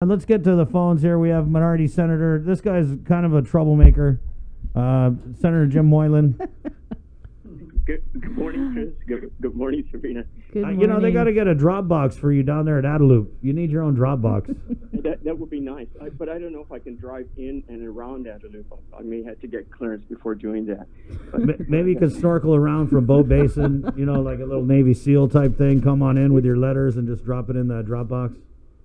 And let's get to the phones here. We have minority senator. This guy's kind of a troublemaker. Uh, senator Jim Moylan. Good, good morning, Chris. Good, good morning, Sabrina. Good Uh, you know they got to get a drop box for you down there at Adelup. You need your own drop box. That that would be nice, I, but I don't know if I can drive in and around Adelup. I may have to get clearance before doing that. But, Maybe you could snorkel around from Boat Basin. You know, like a little Navy SEAL type thing. Come on in with your letters and just drop it in that drop box.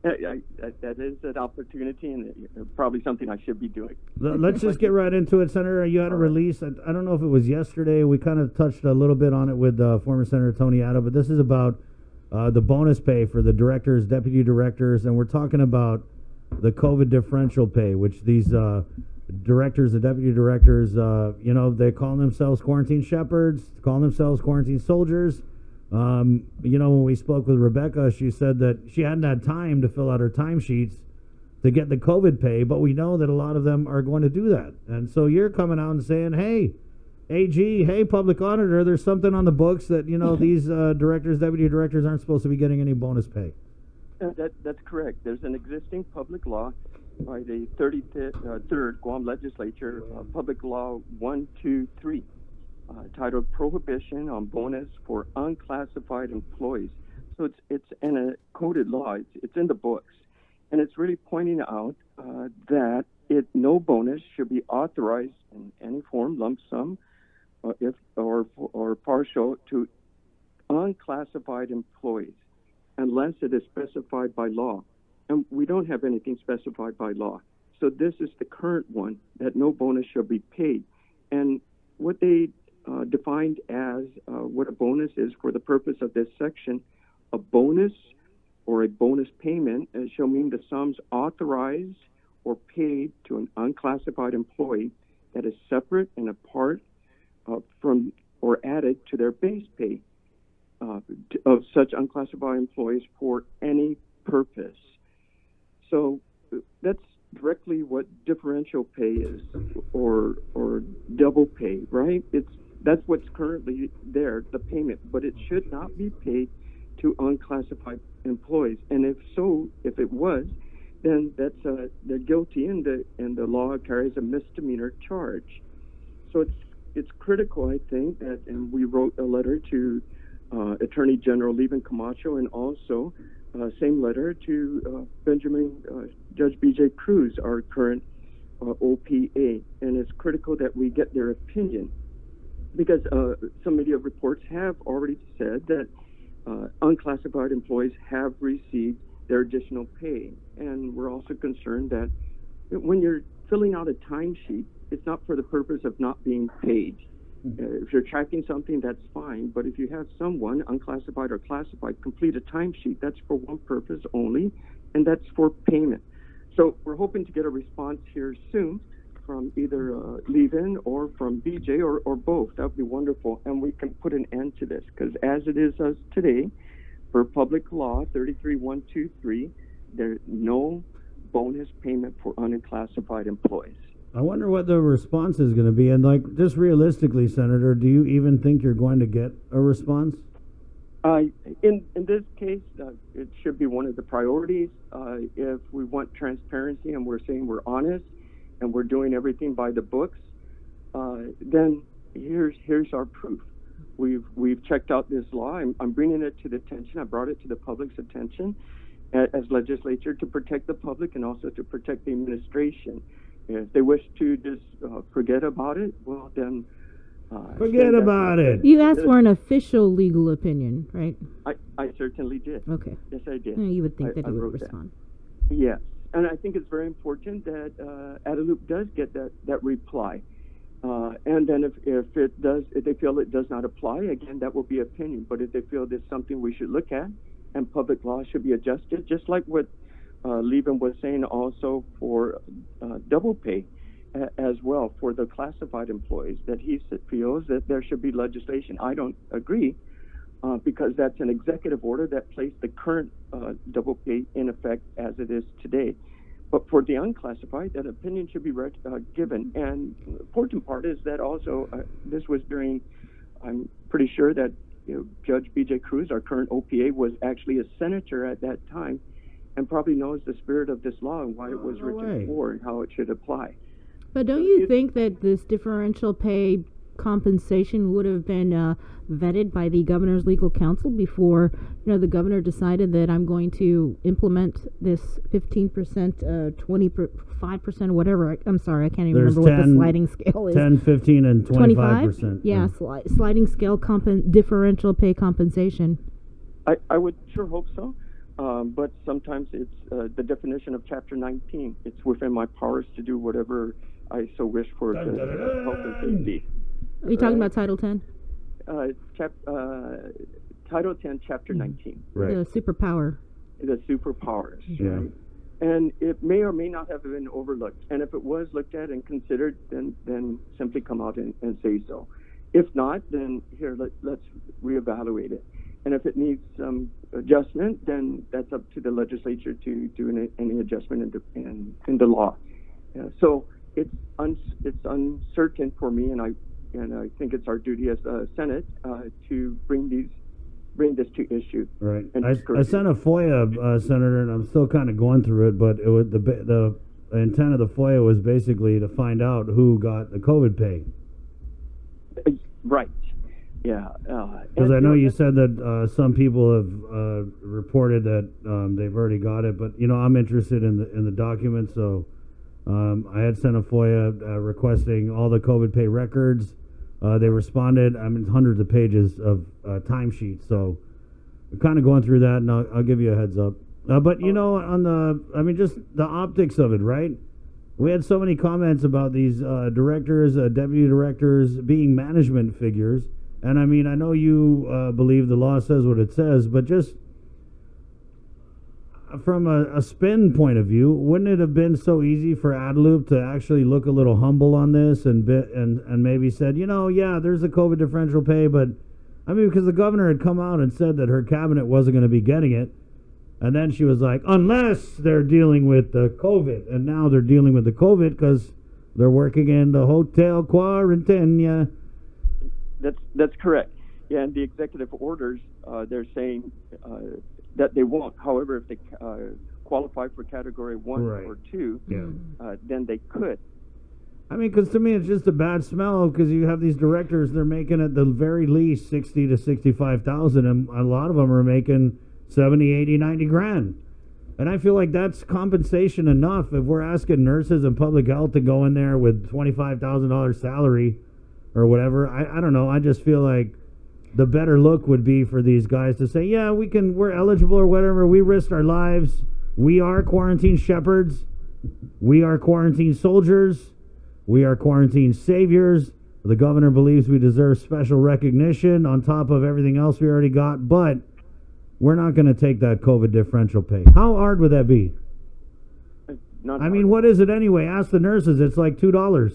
I, I, that- is an opportunity and probably something I should be doing. Let's just get right into it, Senator. You had a release. I, I don't know if it was yesterday. We kind of touched a little bit on it with uh, former Senator Tony Ada, but this is about uh, the bonus pay for the directors, deputy directors, and we're talking about the COVID differential pay, which these uh, directors, the deputy directors, uh, you know, they call themselves quarantine shepherds, call themselves quarantine soldiers. Um, you know, when we spoke with Rebecca, she said that she hadn't had time to fill out her timesheets to get the COVID pay, but we know that a lot of them are going to do that. And so you're coming out and saying, hey, AG, hey, public auditor, there's something on the books that, you know, these uh, directors, deputy directors aren't supposed to be getting any bonus pay. Uh, that, that's correct. There's an existing public law by the 33rd Guam Legislature, uh, Public Law 123, uh, titled Prohibition on Bonus for Unclassified Employees. So it's, it's in a coded law, it's, it's in the books. And it's really pointing out uh, that it, no bonus should be authorized in any form, lump sum, or, if, or, or partial, to unclassified employees unless it is specified by law. And we don't have anything specified by law. So this is the current one that no bonus shall be paid. And what they uh, defined as uh, what a bonus is for the purpose of this section, a bonus or a bonus payment uh, shall mean the sums authorized or paid to an unclassified employee that is separate and apart uh, from or added to their base pay uh, of such unclassified employees for any purpose. So uh, that's directly what differential pay is, or or double pay, right? It's that's what's currently there, the payment, but it should not be paid to unclassified employees. And if so, if it was, then that's uh, they're guilty, and the and the law carries a misdemeanor charge. So it's it's critical, I think, that and we wrote a letter to uh, Attorney General Leevin Camacho, and also uh, same letter to uh, Benjamin uh, Judge B.J. Cruz, our current uh, OPA, and it's critical that we get their opinion because uh, some media reports have already said that uh, unclassified employees have received their additional pay, and we're also concerned that when you're filling out a timesheet, it's not for the purpose of not being paid. Uh, if you're tracking something, that's fine. But if you have someone, unclassified or classified, complete a timesheet, that's for one purpose only, and that's for payment. So we're hoping to get a response here soon from either uh, Leevin or from BJ or, or both. That would be wonderful. And we can put an end to this because as it is as today, for public law 33123, there's no bonus payment for unclassified employees. I wonder what the response is going to be. And, like, just realistically, Senator, do you even think you're going to get a response? Uh, in in this case, uh, it should be one of the priorities. Uh, if we want transparency and we're saying we're honest and we're doing everything by the books, uh, then here's here's our proof. We've we've checked out this law. I'm, I'm bringing it to the attention. I brought it to the public's attention as legislature to protect the public and also to protect the administration. If they wish to just uh, forget about it, well then. Uh, Forget about it. You asked for an official legal opinion, right? I, I certainly did. Okay. Yes, I did. Yeah, you would think I- that I he would wrote that. respond. Yes, and I think it's very important that uh, Adelup does get that that reply. Uh, and then if, if it does, if they feel it does not apply, again, that will be opinion. But if they feel there's something we should look at and public law should be adjusted, just like what uh, Leevin was saying also for uh, double pay a- as well for the classified employees, that he feels that there should be legislation. I don't agree uh, because that's an executive order that placed the current uh, double pay in effect as it is today. But for the unclassified, that opinion should be read, uh, given. And the important part is that also uh, this was during, I'm pretty sure that you know, Judge B.J. Cruz, our current OPA, was actually a senator at that time, and probably knows the spirit of this law and why it was No written way. for and how it should apply. But don't you think that this differential pay compensation would have been uh, vetted by the governor's legal counsel before you know the governor decided that I'm going to implement this 15 percent, uh, 25 percent, whatever? I, I'm sorry, I can't even There's remember what 10 the sliding scale is. 10, 15, and 25 percent. Yeah, sli- sliding scale compen- differential pay compensation. I, I would sure hope so, um, but sometimes it's uh, the definition of Chapter 19. It's within my powers to do whatever I so wish for Dun, the dun, dun, health and safety. Are you talking Right. about Title 10? Uh, chap, uh, Title 10, Chapter 19, Right. The superpower. the superpowers. Yeah. Right? And it may or may not have been overlooked. And if it was looked at and considered, then then simply come out and, and say so. If not, then here let, let's reevaluate it. And if it needs some adjustment, then that's up to the legislature to do any, any adjustment in the, in, in the law. Yeah, so it's un, it's uncertain for me, and I and I think it's our duty as a Senate uh, to bring these bring this to issue. Right. And I, I sent a FOIA, uh, Senator, and I'm still kind of going through it, but it was the the intent of the FOIA was basically to find out who got the COVID pay. Uh, Right. Yeah. Because I know you said that uh, some people have uh, reported that um, they've already got it, but you know I'm interested in the in the document, so um, I had sent a FOIA uh, requesting all the COVID pay records. Uh, they responded. I mean, hundreds of pages of uh, timesheets, so kind of going through that, and I'll, I'll give you a heads up. Uh, but you know, on the, I mean, just the optics of it, right? We had so many comments about these uh, directors, uh, deputy directors being management figures. And I mean, I know you uh, believe the law says what it says, but just from a, a spin point of view, wouldn't it have been so easy for Adelup to actually look a little humble on this and bit and and maybe said, you know, yeah, there's a COVID differential pay, but I mean, because the governor had come out and said that her cabinet wasn't going to be getting it, and then she was like, unless they're dealing with the COVID, and now they're dealing with the COVID because they're working in the hotel quarantine. Yeah. That's that's correct. Yeah, and the executive orders, uh, they're saying uh, that they won't. However, if they uh, qualify for Category One Right. or Two, Yeah. uh, then they could. I mean, because to me, it's just a bad smell. Because you have these directors, they're making at the very least sixty to sixty-five thousand, and a lot of them are making 70, 80, 90 grand. And I feel like that's compensation enough. If we're asking nurses and public health to go in there with twenty-five thousand dollars salary or whatever, I, I don't know. I just feel like the better look would be for these guys to say, yeah, we can, we're eligible or whatever. We risked our lives. We are quarantine shepherds. We are quarantine soldiers. We are quarantine saviors. The governor believes we deserve special recognition on top of everything else we already got, but we're not going to take that COVID differential pay. How hard would that be? Not I mean, what is it anyway? Ask the nurses. It's like two dollars.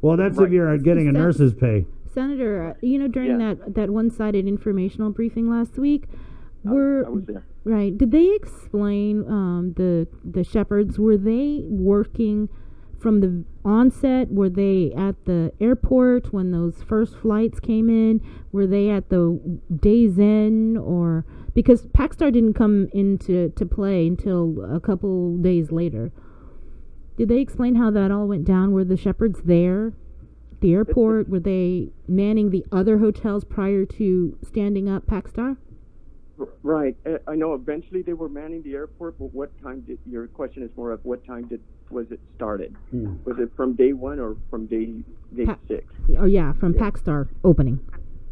Well, that's if you're getting a nurse's pay. Senator, uh, you know, during Yeah. that, that one sided informational briefing last week, were I was there. right? Did they explain um, the the shepherds? Were they working from the onset? Were they at the airport when those first flights came in? Were they at the days in or because Packstar didn't come into to play until a couple days later? Did they explain how that all went down? Were the shepherds there? At The airport? Were they manning the other hotels prior to standing up Packstar? Right. Uh, I know eventually they were manning the airport, but what time did your question is more of what time did was it started? Hmm. Was it from day one or from day day Pa- six? Oh yeah, from Yeah. Packstar opening.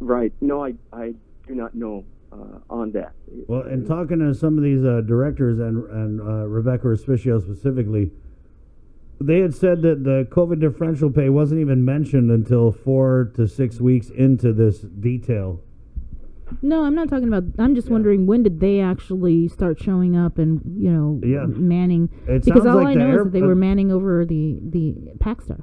Right. No, I I do not know uh, on that. Well, in talking to some of these uh, directors and and uh, Rebecca Respicio specifically, they had said that the COVID differential pay wasn't even mentioned until four to six weeks into this detail. No, I'm not talking about. I'm just wondering when did they actually start showing up and you know Yeah. manning? It because all like I know air- is that they uh, were manning over the the Packstar.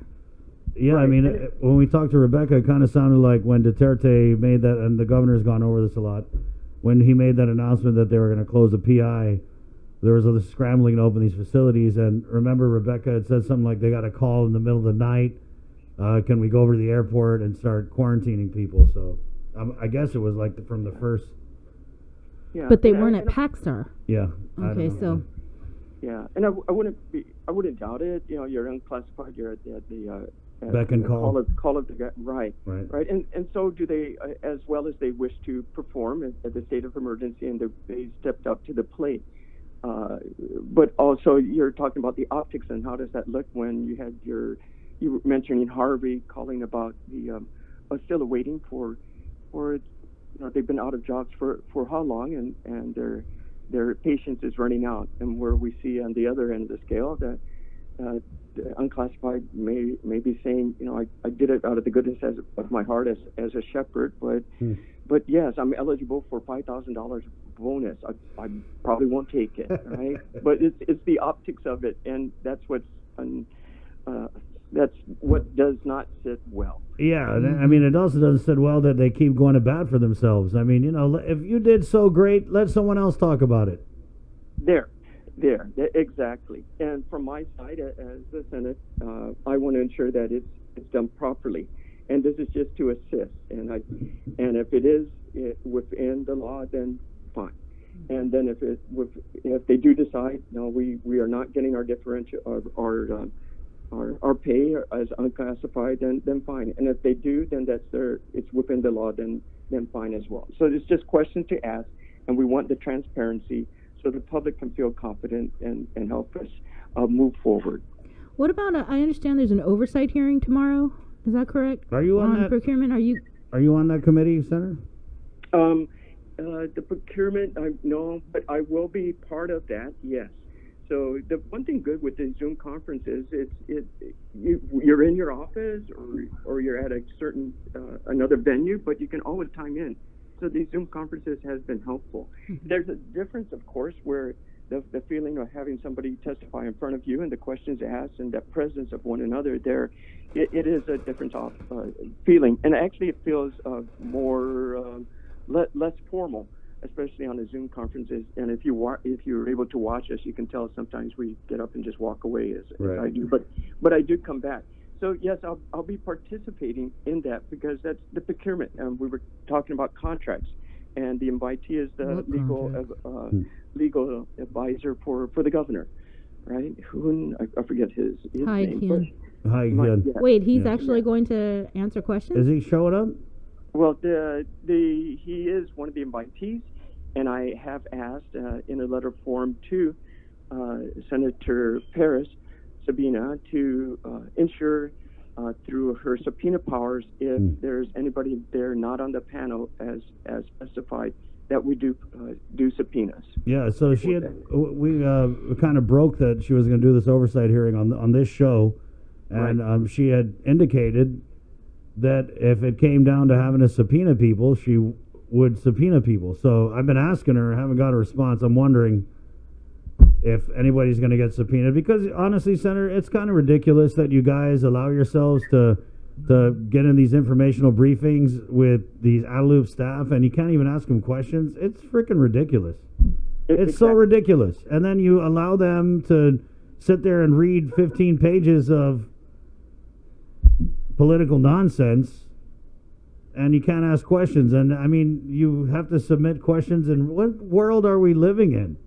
Yeah, I mean, it, when we talked to Rebecca, it kind of sounded like when Duterte made that, and the governor's gone over this a lot. When he made that announcement that they were going to close the PI, there was a scrambling to open these facilities. And remember, Rebecca had said something like they got a call in the middle of the night. Uh, can we go over to the airport and start quarantining people? So um, I guess it was like the, from the first Yeah. But they and weren't at and I- Paxar. Yeah. Okay, so Yeah, and I, I wouldn't be, I wouldn't doubt it. You know, you're unclassified. You're at the, at the uh, at Beck and the call. Call of, call of the gu- right, Right. right. And and so do they, uh, as well as they wish to perform at, at the state of emergency, and they, they stepped up to the plate. Uh, but also, you're talking about the optics and how does that look when you had your, you were mentioning Harvey calling about the, um, uh, still waiting for, for, you know, they've been out of jobs for for how long, and and their their patience is running out, and where we see on the other end of the scale that uh, the unclassified may may be saying, you know, I, I did it out of the goodness as, of my heart as as a shepherd, but Hmm. but yes, I'm eligible for five thousand dollars bonus. I, I probably won't take it, right? but it's it's the optics of it, and that's what's un, uh, that's what does not sit well. Yeah, I mean, it also doesn't sit well that they keep going to bat for themselves. I mean, you know, if you did so great, let someone else talk about it. There, there, exactly. And from my side, as the Senate, uh, I want to ensure that it's it's done properly. And this is just to assist. And I, and if it is it, within the law, then fine. And then if it with, if they do decide no, we, we are not getting our differential our our, um, our our pay as unclassified, then then fine. And if they do, then that's their it's within the law, then then fine as well. So it's just questions to ask, and we want the transparency so the public can feel confident and, and help us uh, move forward. what about? A, I understand there's an oversight hearing tomorrow. Is that correct? Are you on that? procurement? Are you? Are you on that committee, Senator? Um, uh, the procurement, I no, but I will be part of that. Yes. So the one thing good with the Zoom conference is it's it you, you're in your office or or you're at a certain uh, another venue, but you can always time in. So these Zoom conferences has been helpful. There's a difference, of course, where the, the feeling of having somebody testify in front of you and the questions asked and the presence of one another there, it, it is a different off, uh, feeling. And actually, it feels uh, more um, less formal, especially on the Zoom conferences. And if you wa- if you're able to watch us, you can tell sometimes we get up and just walk away as, Right. as I do. But but I do come back. So yes, I'll, I'll be participating in that because that's the procurement. Um, we were talking about contracts, and the invitee is the What legal contracts? uh, Hmm. legal advisor for, for the governor, right? Who I, I forget his, his Hi, name. Ken. Hi, but- yeah. Wait, he's Yeah. actually going to answer questions. Is he showing up? Well, the the he is one of the invitees, and I have asked uh, in a letter form to uh, Senator Perez Sabina to uh, ensure uh, through her subpoena powers if Hmm. there's anybody there not on the panel as as specified that we do uh, do subpoenas. Yeah. So she had. We uh, kind of broke that she was going to do this oversight hearing on on this show, and Right. um, she had indicated that if it came down to having to subpoena people, she would subpoena people. So I've been asking her, haven't got a response. I'm wondering if anybody's going to get subpoenaed because honestly, Senator, it's kind of ridiculous that you guys allow yourselves to to get in these informational briefings with these Adelup staff and you can't even ask them questions. It's freaking ridiculous. It's so ridiculous. And then you allow them to sit there and read 15 pages of political nonsense and you can't ask questions. And I mean, you have to submit questions. And what world are we living in?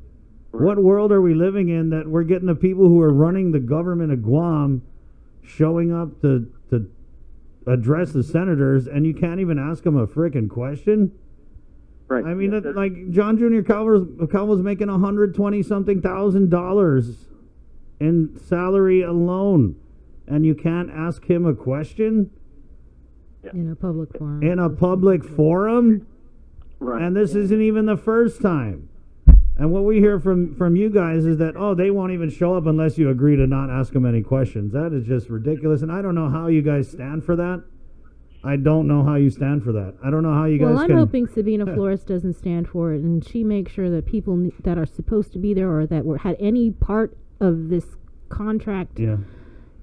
What world are we living in that we're getting the people who are running the government of Guam showing up to, to address the senators and you can't even ask them a freaking question? Right. I mean, Yeah, it, like John Junior Calvo's Calvo's making a hundred twenty something thousand dollars in salary alone, and you can't ask him a question in a public forum. in a public forum, right. and this isn't even the first time. And what we hear from from you guys is that oh, they won't even show up unless you agree to not ask them any questions. That is just ridiculous, and I don't know how you guys stand for that. I don't know how you stand for that. I don't know how you guys well, I'm can. hoping Sabina Flores doesn't stand for it, and she makes sure that people that are supposed to be there or that were had any part of this contract yeah.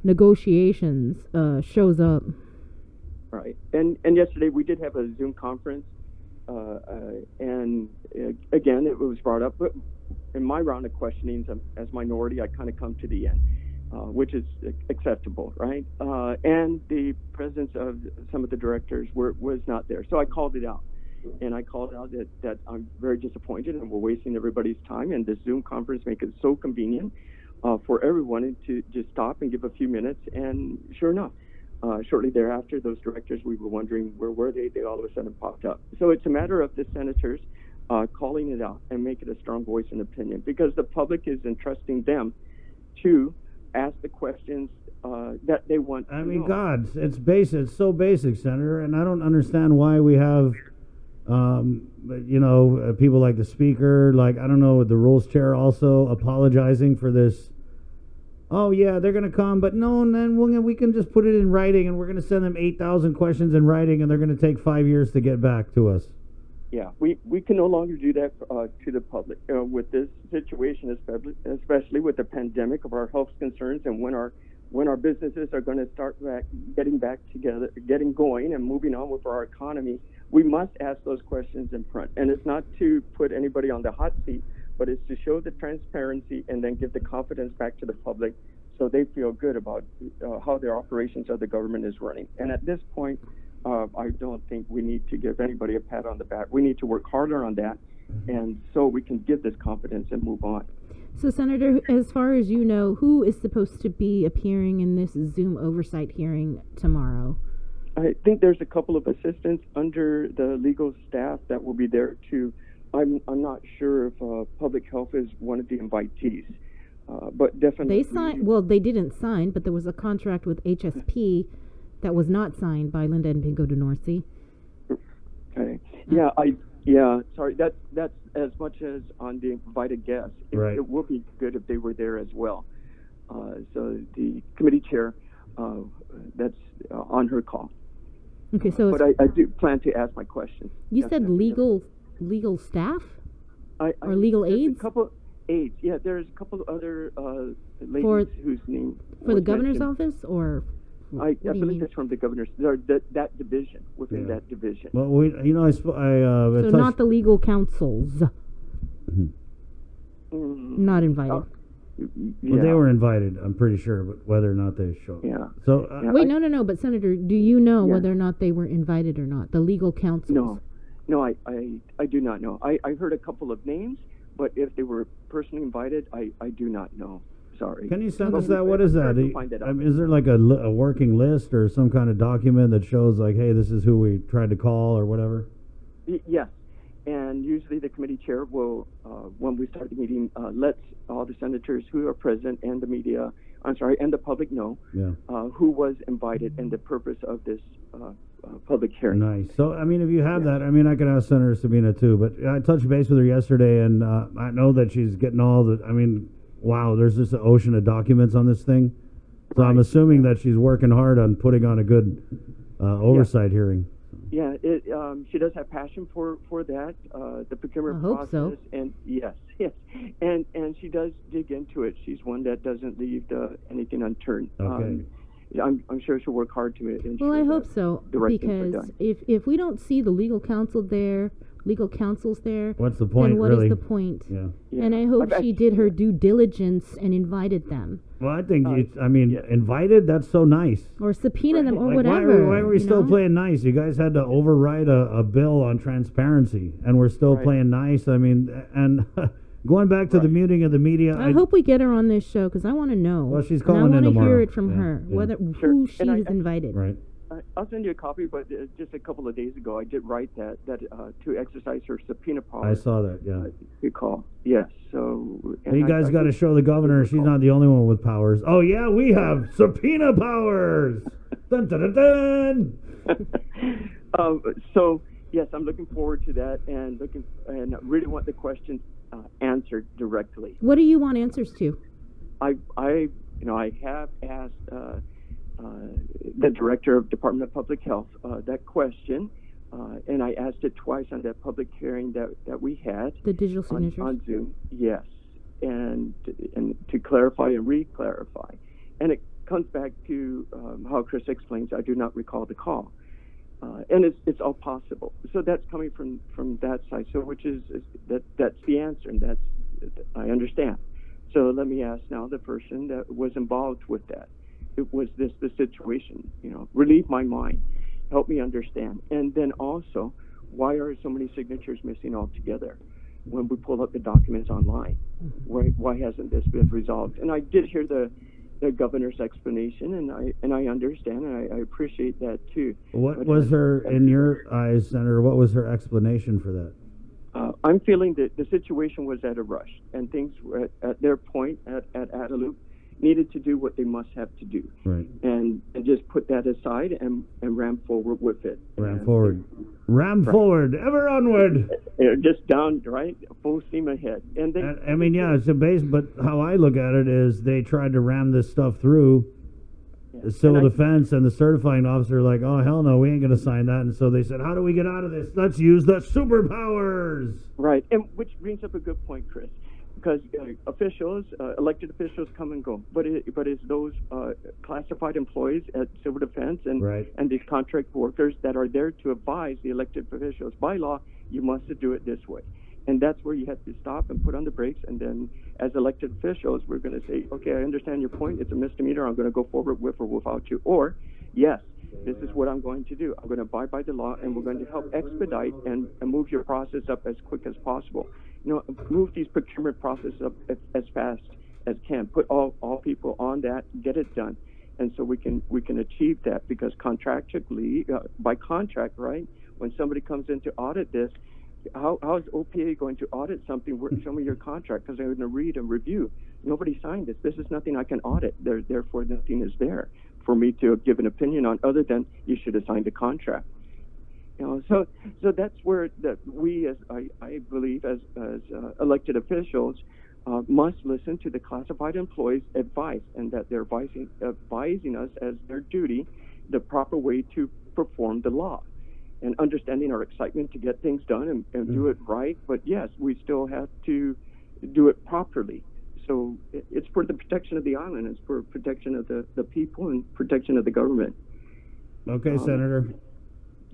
Negotiations uh, shows up. Right. And and yesterday we did have a Zoom conference, uh, uh, and uh, again it was brought up. But in my round of questionings um, as minority, I kind of come to the end, uh, which is acceptable, right? Uh, and the presence of some of the directors were was not there, so I called it out. and I called out that, that I'm very disappointed and we're wasting everybody's time. And the Zoom conference make it so convenient uh, for everyone to just stop and give a few minutes. And sure enough, uh, shortly thereafter, those directors, we were wondering where were they? They all of a sudden popped up. So it's a matter of the senators uh, calling it out and make it a strong voice and opinion because the public is entrusting them to ask the questions uh, that they want. I mean, know. God, it's basic. It's so basic, Senator, and I don't understand why we have, um, you know, uh, people like the Speaker, like I don't know, the Rules Chair, also apologizing for this. Oh yeah, they're gonna come, but no, and then we'll, we can just put it in writing, and we're gonna send them eight thousand questions in writing, and they're gonna take five years to get back to us. Yeah, we, we can no longer do that uh, to the public uh, with this situation, especially, with the pandemic of our health concerns and when our when our businesses are going to start back, getting back together, getting going, and moving on with our economy. We must ask those questions in front, and it's not to put anybody on the hot seat, but it's to show the transparency and then give the confidence back to the public, so they feel good about uh, how their operations of the government is running. And at this point, uh, I don't think we need to give anybody a pat on the back. We need to work harder on that, and so we can give this confidence and move on. So, Senator, as far as you know, who is supposed to be appearing in this Zoom oversight hearing tomorrow? I think there's a couple of assistants under the legal staff that will be there too. I'm I'm not sure if uh, public health is one of the invitees, uh, but definitely They signed, well, they didn't sign, but there was a contract with HSP that was not signed by Linda Unpingco DeNorcey. Okay. Yeah, I yeah. Sorry, that's that's as much as on the invited guests. It, Right. it would be good if they were there as well. Uh, so the committee chair, uh, that's uh, on her call. Okay, so But I, I do plan to ask my question. you said Definitely. legal legal staff? I, I, or legal aides? A couple aides. Yeah, there's a couple of other uh, ladies For- whose name For the governor's mentioned. office or I, what I do believe mean? it's from the governor's or that that division within Yeah. that division. Well, we, you know, I, sp- I uh, So not the legal councils, Mm, not invited. oh, well, they were invited. I'm pretty sure, but whether or not they show. Yeah. So uh, Yeah. Wait, I- no, no, no. But Senator, do you know Yeah. whether or not they were invited or not? The legal councils. No, no, I, I, I do not know. I, I heard a couple of names, but if they were personally invited, I, I do not know. Sorry. Can you send us that? What is that? You- I mean, is there like a, a working list or some kind of document that shows like, hey, this is who we tried to call or whatever? Y- Yes, and usually the committee chair will, uh, when we start the meeting, uh, let all the senators who are present and the media, I'm sorry, and the public know Yeah. uh, who was invited and the purpose of this uh, uh, public hearing. Nice. So, I mean, if you have Yeah. that, I mean, I can ask Senator Sabina too, but I touched base with her yesterday and uh, I know that she's getting all the, I mean, wow, there's just an ocean of documents on this thing. So I'm Right. assuming that she's working hard on putting on a good uh, oversight hearing. Yeah, it, um, she does have passion for for that, uh, the procurement I hope so. process, and yes, yes, and and she does dig into it. She's one that doesn't leave the, anything unturned. Okay. Um, I'm I'm sure she'll work hard to ensure. Well, I hope so the right because if if we don't see the legal counsel there, legal counsels there, What's the point, then what is really? the point? Yeah. Yeah. And I hope I've she did her due diligence and invited them, Well, I think, Uh, it's, I mean, yeah. invited, that's so nice. or subpoena them, or Like, whatever. Why, are- why are we you still know? playing nice? You guys had to override a, a bill on transparency, and we're still Right. playing nice. I mean, and going back to the muting of the media, I, hope we get her on this show because I want to know. Well, she's And calling I wanna tomorrow. hear it from Yeah, her, yeah. whether Sure. who And she's I- I- invited. right. I- I'll send you a copy, but uh, just a couple of days ago, I did write that that uh, to exercise her subpoena power. I saw that. Yeah. Uh, recall. Yes. So. And you guys got to show the governor she's not the only one with powers. Oh yeah, we have subpoena powers. dun, dun, dun, dun. um, so yes, I'm looking forward to that, and looking and I really want the questions uh, answered directly. What do you want answers to? I, I, you know, I have asked uh, the director of Department of Public Health uh, that question, uh, and I asked it twice on that public hearing that, that we had The digital on, signatures. on Zoom. Yes, and and to clarify and re-clarify, and it comes back to um, how Chris explains. I do not recall the call. Uh, and it's, it's all possible. So that's coming from, from that side. So which is, is that that's the answer, and that's I understand. So let me ask now the person that was involved with that. It was this the situation, you know, relieve my mind, help me understand, and then also why are so many signatures missing altogether when we pull up the documents online? Why, why hasn't this been resolved? And I did hear the, the governor's explanation, and I and I understand, and I, I appreciate that too. What But, was her, in your eyes, Senator? What was her explanation for that? Uh, I'm feeling that the situation was at a rush, and things were at, at their point at, at Adelup needed to do what they must have to do, Right. and, and just put that aside and, and ram forward with it. Ram And- forward. Ram Right. forward. Ever onward. just down right, full steam ahead. And they, I I mean, yeah, it's a base, but how I look at it is they tried to ram this stuff through. yeah. The civil And I- defense and the certifying officer like, oh hell no, we ain't gonna sign that. And so they said, how do we get out of this? Let's use the superpowers. Right, and which brings up a good point, Chris, because uh, officials, uh, elected officials, come and go, but it, but it's those uh, classified employees at civil defense and Right. and these contract workers that are there to advise the elected officials. By law, you must do it this way, and that's where you have to stop and put on the brakes. And then, as elected officials, we're going to say, okay, I understand your point. It's a misdemeanor. I'm going to go forward with or without you, or yes. This is what I'm going to do. I'm going to abide by the law, and we're going to help expedite and, and move your process up as quick as possible. You know, move these procurement processes up as, as fast as can. Put all, all people on that, get it done, and so we can we can achieve that because contractually, uh, by contract, right? When somebody comes in to audit this, how, how is OPA going to audit something? Where, show me your contract because they're going to read and review. Nobody signed this. This is nothing I can audit. There, therefore, nothing is there for me to give an opinion on other than you should have signed a contract. You know, so so that's where that we, as I, I believe, as as uh, elected officials, uh, must listen to the classified employees' advice, and that they're advising advising us as their duty, the proper way to perform the law, and understanding our excitement to get things done and, and do it right. But yes, we still have to do it properly. So it's for the protection of the island, it's for protection of the, the people and protection of the government. Okay, Um, Senator.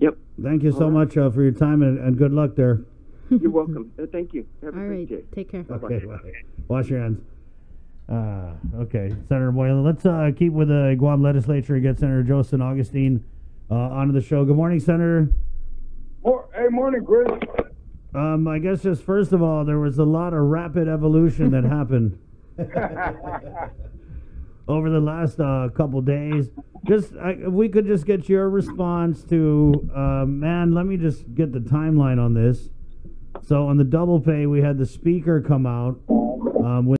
Yep. Thank you so all right. much uh, for your time and, and good luck there. You're welcome. Uh, thank you. Have a All great right. day. Take care. Bye-bye. Okay, bye. Wash your hands. Uh, okay, Senator Moylan. Let's uh, keep with the Guam legislature and get Senator Joseph Augustine uh, onto the show. Good morning, Senator. Mor- Hey, morning, Chris. Um, I guess just first of all, there was a lot of rapid evolution that happened over the last uh, couple days. Just I, if we could just get your response to, uh, man. Let me just get the timeline on this. So on the double pay, we had the speaker come out um, with.